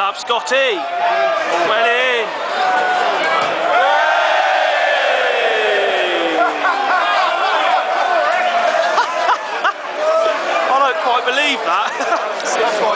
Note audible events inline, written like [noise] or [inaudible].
up, Scotty. Well in. [laughs] I don't quite believe that. [laughs]